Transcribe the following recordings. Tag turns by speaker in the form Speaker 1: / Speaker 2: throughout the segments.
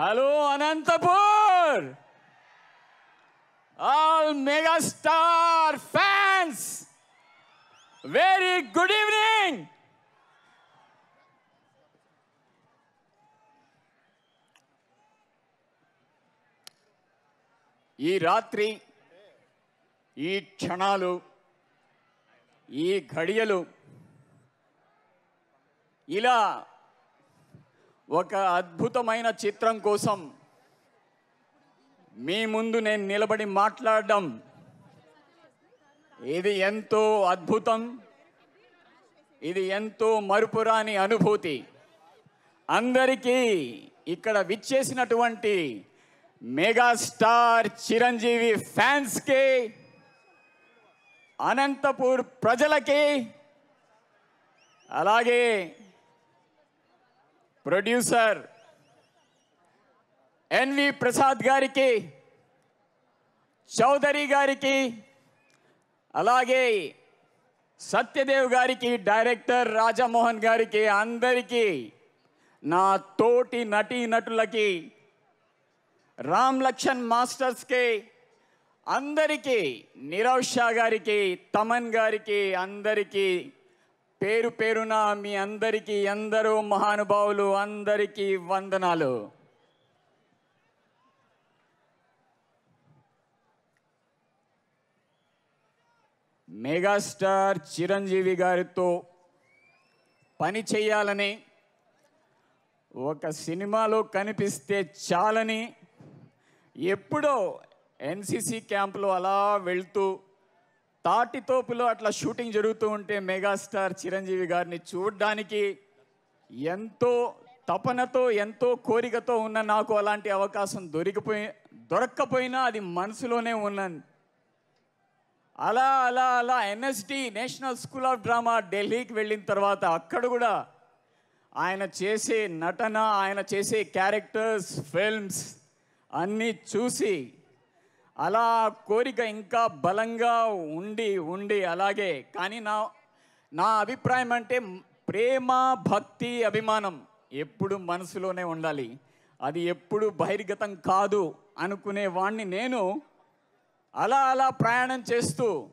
Speaker 1: Hello Anantapur all megastar fans very good evening ఈ రాత్రి ఈ క్షణాలు ఈ ఘడియలు ఇలా ఒక అద్భుతమైన చిత్రం కోసం మీ ముందు నేను నిలబడి మాట్లాడడం. ఇది ఎంతో అద్భుతం. ఇది ఎంతో మరుపురాని అనుభూతి. అందరికీ ఇక్కడ విచ్చేసినటువంటి మెగాస్టార్ చిరంజీవి ఫ్యాన్స్కి అనంతపూర్ ప్రజలకి అలాగే ప్రొడ్యూసర్ ఎన్వి ప్రసాద్ గారికి చౌదరి గారికి అలాగే సత్యదేవ్ గారికి డైరెక్టర్ రాజమోహన్ గారికి అందరికీ నా తోటి నటీ నటులకి రామ్ లక్ష్మణ్ మాస్టర్స్కి అందరికీ నిరవ్ షా గారికి తమన్ గారికి అందరికీ పేరు పేరున మీ అందరికీ ఎందరో మహానుభావులు అందరికీ వందనాలు. మెగాస్టార్ చిరంజీవి గారితో పని చేయాలని ఒక సినిమాలో కనిపిస్తే చాలని ఎప్పుడో ఎన్సిసి క్యాంప్లో అలా వెళ్తూ తాటితోపులో అట్లా షూటింగ్ జరుగుతూ ఉంటే మెగాస్టార్ చిరంజీవి గారిని చూడడానికి ఎంతో తపనతో ఎంతో కోరికతో ఉన్న నాకు అలాంటి అవకాశం దొరికిపోయి దొరక్కపోయినా అది మనసులోనే ఉన్నాను అలా అలా అలా NSD national school of drama ఢిల్లీకి వెళ్ళిన తర్వాత అక్కడ కూడా ఆయన చేసే నటన ఆయన చేసే క్యారెక్టర్స్ ఫిల్మ్స్ అన్నీ చూసి అలా కోరిక ఇంకా బలంగా ఉండి ఉండి అలాగే. కానీ నా నా అభిప్రాయం అంటే ప్రేమ భక్తి అభిమానం ఎప్పుడు మనసులోనే ఉండాలి. అది ఎప్పుడు బహిర్గతం కాదు అనుకునే వాణ్ణి నేను. అలా అలా ప్రయాణం చేస్తూ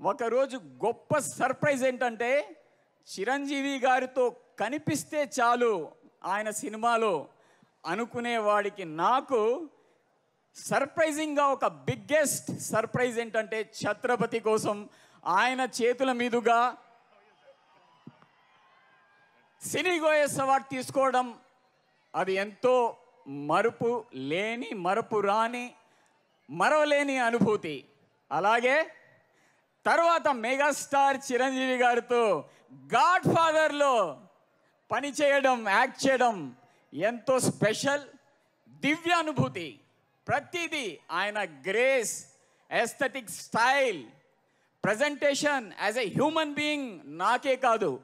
Speaker 1: ఒకరోజు గొప్ప సర్ప్రైజ్ ఏంటంటే చిరంజీవి గారితో కనిపిస్తే చాలు ఆయన సినిమాలో అనుకునేవాడికి నాకు సర్ప్రైజింగ్గా ఒక బిగ్గెస్ట్ సర్ప్రైజ్ ఏంటంటే ఛత్రపతి కోసం ఆయన చేతుల మీదుగా సినీ గోయస్ అవార్డు తీసుకోవడం అది ఎంతో మరుపు లేని మరపు రాని మరవలేని అనుభూతి. అలాగే తర్వాత మెగాస్టార్ చిరంజీవి గారితో గాడ్ ఫాదర్లో పని చేయడం యాక్ట్ చేయడం ఎంతో స్పెషల్ దివ్య అనుభూతి ప్రతిదీ ఆయన grace aesthetic style presentation as a human being నాకే కాదు.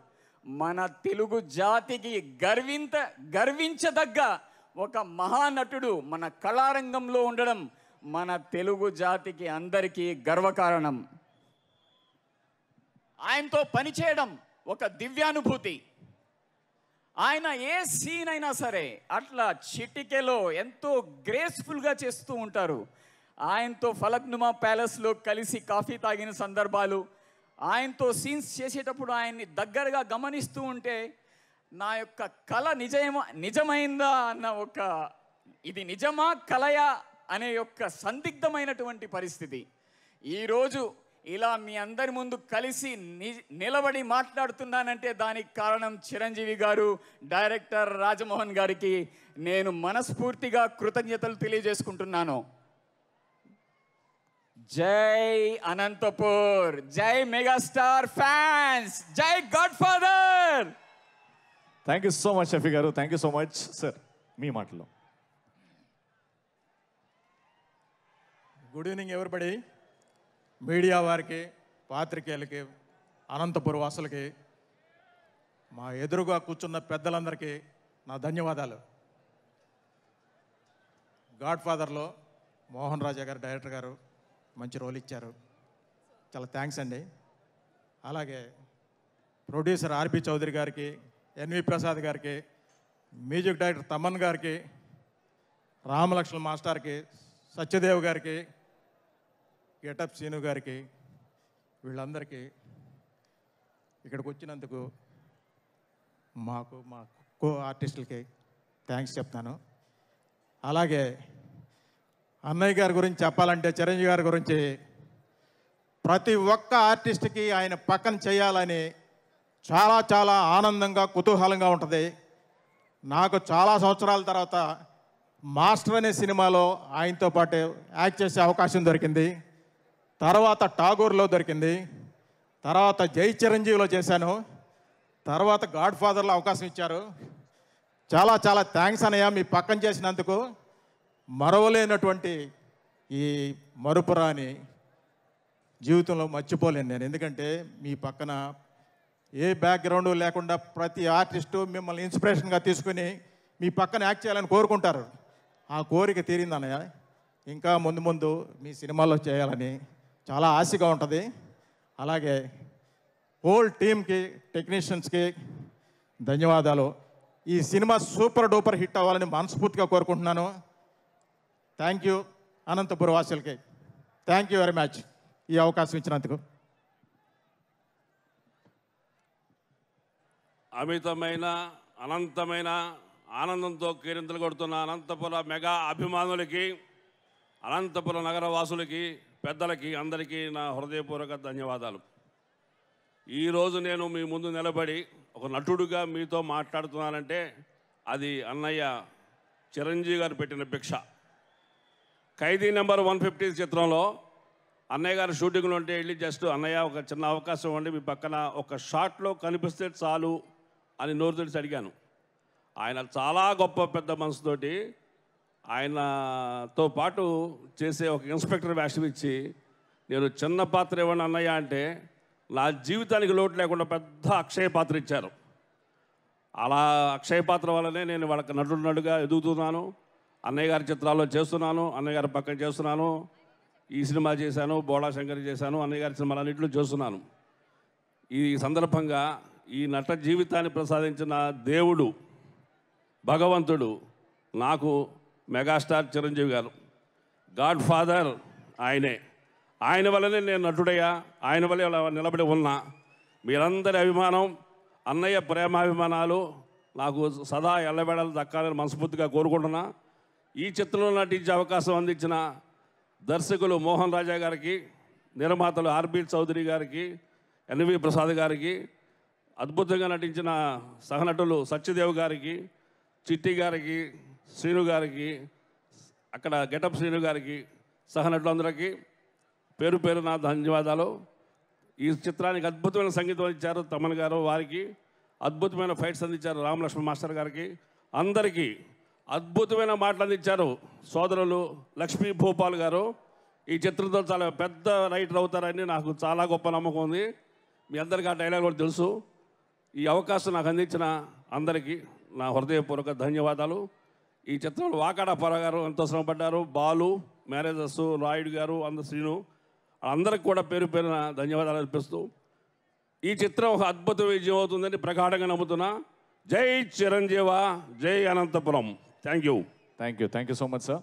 Speaker 1: మన తెలుగు జాతికి గర్వింత గర్వించదగ్గ ఒక మహానటుడు మన కళారంగంలో ఉండడం మన తెలుగు జాతికి అందరికీ గర్వకారణం. ఆయనతో పనిచేయడం ఒక దివ్యానుభూతి. ఆయన ఏ సీన్ అయినా సరే అట్లా చిటికెలో ఎంతో గ్రేస్ఫుల్గా చేస్తూ ఉంటారు. ఆయనతో ఫలక్నుమా ప్యాలెస్లో కలిసి కాఫీ తాగిన సందర్భాలు ఆయనతో సీన్స్ చేసేటప్పుడు ఆయన్ని దగ్గరగా గమనిస్తూ ఉంటే నా యొక్క కళ నిజమా నిజమైందా అన్న ఒక ఇది నిజమా కలయా అనే యొక్క సందిగ్ధమైనటువంటి పరిస్థితి. ఈరోజు ఇలా మీ అందరి ముందు కలిసి ని- నిలబడి మాట్లాడుతున్నానంటే దానికి కారణం చిరంజీవి గారు డైరెక్టర్ రాజమోహన్ గారికి నేను మనస్ఫూర్తిగా కృతజ్ఞతలు తెలియజేసుకుంటున్నాను. జై అనంతపూర్ జై మెగాస్టార్ ఫ్యాన్స్ జై Godfather
Speaker 2: thank you so much Shafi garu. Thank you so much sir మీ మాటలో.
Speaker 3: గుడ్ ఈవినింగ్ ఎవరిబడి మీడియా వారికి పాత్రికేయులకి అనంతపురం వాసులకి మా ఎదురుగా కూర్చున్న పెద్దలందరికీ నా ధన్యవాదాలు. గాడ్ ఫాదర్లో మోహన్ రాజా గారు డైరెక్టర్ గారు మంచి రోల్ ఇచ్చారు. చాలా థ్యాంక్స్ అండి. అలాగే ప్రొడ్యూసర్ ఆర్పి చౌదరి గారికి ఎన్వి ప్రసాద్ గారికి మ్యూజిక్ డైరెక్టర్ తమన్ గారికి రామలక్ష్మణ మాస్టర్కి సత్యదేవ్ గారికి గెటప్ సీను గారికి వీళ్ళందరికీ ఇక్కడికి వచ్చినందుకు మాకు మా కో ఆర్టిస్టులకి థ్యాంక్స్ చెప్తాను. అలాగే అన్నయ్య గారి గురించి చెప్పాలంటే చిరంజీవి గారి గురించి ప్రతి ఒక్క ఆర్టిస్ట్కి ఆయన పక్కన చేయాలని చాలా చాలా ఆనందంగా కుతూహలంగా ఉంటుంది. నాకు చాలా సంవత్సరాల తర్వాత మాస్టర్ అనే సినిమాలో ఆయనతో పాటు యాక్ట్ చేసే అవకాశం దొరికింది. తర్వాత టాగోర్లో దొరికింది. తర్వాత జై చిరంజీవిలో చేశాను. తర్వాత గాడ్ ఫాదర్లో అవకాశం ఇచ్చారు. చాలా చాలా థ్యాంక్స్ అన్నయ్య మీ పక్కన చేసినందుకు. మరవలేనటువంటి ఈ మరుపురాని జీవితంలో మర్చిపోలేను నేను. ఎందుకంటే మీ పక్కన ఏ బ్యాక్గ్రౌండ్ లేకుండా ప్రతి ఆర్టిస్టు మిమ్మల్ని ఇన్స్పిరేషన్గా తీసుకుని మీ పక్కన యాక్ట్ చేయాలని కోరుకుంటారు. ఆ కోరిక తీరిందన్నయ్య ఇంకా ముందు ముందు మీ సినిమాలో చేయాలని చాలా ఆశగా ఉంటుంది. అలాగే హోల్ టీమ్కి టెక్నీషియన్స్కి ధన్యవాదాలు. ఈ సినిమా సూపర్ డూపర్ హిట్ అవ్వాలని మనస్ఫూర్తిగా కోరుకుంటున్నాను. థ్యాంక్ యూ అనంతపురం వాసులకి. థ్యాంక్ యూ వెరీ మచ్ ఈ అవకాశం ఇచ్చినందుకు.
Speaker 4: అమితమైన అనంతమైన ఆనందంతో కేరింతలు కొడుతున్న అనంతపుర మెగా అభిమానులకి అనంతపుర నగర వాసులకి పెద్దలకి అందరికీ నా హృదయపూర్వక ధన్యవాదాలు. ఈరోజు నేను మీ ముందు నిలబడి ఒక నటుడుగా మీతో మాట్లాడుతున్నానంటే అది అన్నయ్య చిరంజీవి గారు పెట్టిన భిక్ష. ఖైదీ నెంబర్ వన్ ఫిఫ్టీ చిత్రంలో అన్నయ్య గారు షూటింగ్లో ఉంటే వెళ్ళి జస్ట్ అన్నయ్య ఒక చిన్న అవకాశం ఉండి మీ పక్కన ఒక షాట్లో కనిపిస్తే చాలు అని నోరు తెలిసి అడిగాను. ఆయన చాలా గొప్ప పెద్ద మనసుతోటి ఆయనతో పాటు చేసే ఒక ఇన్స్పెక్టర్ వేషం ఇచ్చి నేను చిన్న పాత్ర ఇవ్వండి అన్నయ్య అంటే నా జీవితానికి లోటు లేకుండా పెద్ద అక్షయ పాత్ర ఇచ్చారు. అలా అక్షయ పాత్ర వల్లనే నేను వాళ్ళకి నటుడు నటుగా ఎదుగుతున్నాను. అన్నయ్య గారి చిత్రాల్లో చేస్తున్నాను అన్నయ్య గారి పక్కన చేస్తున్నాను ఈ సినిమా చేశాను బోడా శంకర్ చేశాను అన్నయ్య గారి సినిమాలన్నింటిలో చేస్తున్నాను. ఈ సందర్భంగా ఈ నట జీవితాన్ని ప్రసాదించిన దేవుడు భగవంతుడు నాకు మెగాస్టార్ చిరంజీవి గారు. గాడ్ ఫాదర్ ఆయనే. ఆయన వల్లనే నేను నటుడయ్యా. ఆయన వల్లే నిలబడి ఉన్నా. మీరందరి అభిమానం అన్నయ్య ప్రేమాభిమానాలు నాకు సదా ఎల్లబెడలు దక్కాలని మనస్ఫూర్తిగా కోరుకుంటున్నా. ఈ చిత్రంలో నటించే అవకాశం అందించిన దర్శకులు మోహన్ రాజా గారికి నిర్మాతలు ఆర్బి చౌదరి గారికి ఎన్వి ప్రసాద్ గారికి అద్భుతంగా నటించిన సహనటులు సత్యదేవ్ గారికి చిట్టి గారికి శ్రీను గారికి అక్కడ గెటప్ శ్రీను గారికి సహనటులందరికీ పేరు పేరు నా ధన్యవాదాలు. ఈ చిత్రానికి అద్భుతమైన సంగీతం ఇచ్చారు తమన్ గారు వారికి అద్భుతమైన ఫైట్స్ అందించారు రామలక్ష్మణ్ మాస్టర్ గారికి. అందరికీ అద్భుతమైన మాటలు అందించారు సోదరులు లక్ష్మీ భూపాల్ గారు. ఈ చిత్రంతో చాలా పెద్ద రైటర్ అవుతారని నాకు చాలా గొప్ప నమ్మకం ఉంది. మీ అందరికీ ఆ డైలాగ్ కూడా తెలుసు. ఈ అవకాశం నాకు అందించిన అందరికీ నా హృదయపూర్వక ధన్యవాదాలు. ఈ చిత్రంలో వాకాడ పర గారు ఎంతో శ్రమపడ్డారు. బాలు మ్యారేజర్స్ రాయుడు గారు అంద శ్రీను అందరికి కూడా పేరు పేరున ధన్యవాదాలు అర్పిస్తూ ఈ చిత్రం ఒక అద్భుత విజయం అవుతుందని ప్రగాఢంగా నమ్ముతున్నా. జై చిరంజీవ జై Anantapuram. Thank you.
Speaker 2: Thank you thank you so much sir